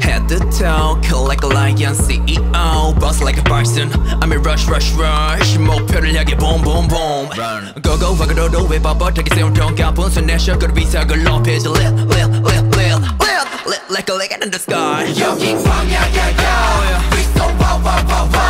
Head to toe, kill like a lion CEO Boss like a bison I'm in rush rush rush 목표를 향해 boom boom boom Go go 밖으로도 왜 뻣뻣하게 세운 통과 분수 내셔 그룹 이삭을 높이지 Lit lit lit lit lit Lit like a leg in the sky 여긴 광야야야 We so wow wow wow wow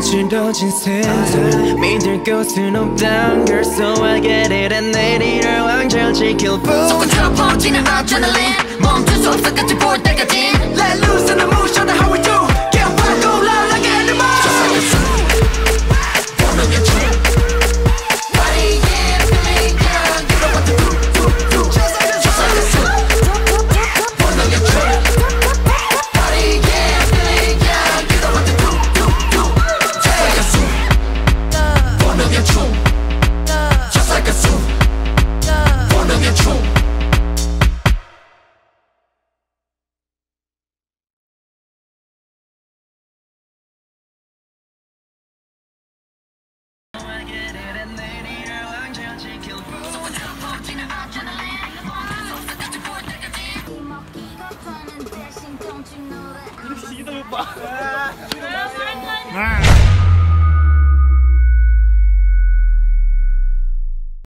a 거칠어진 세상 믿을 곳은 없단 걸 So I get it and 내리를 왕절 지킬 뿐 손처럼 퍼지는 adrenaline 멈출 수 없어 끝을 볼 때까지 Let loose in the motion of how we do Don't you